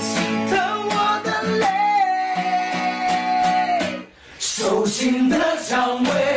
心疼我的泪手心的蔷薇。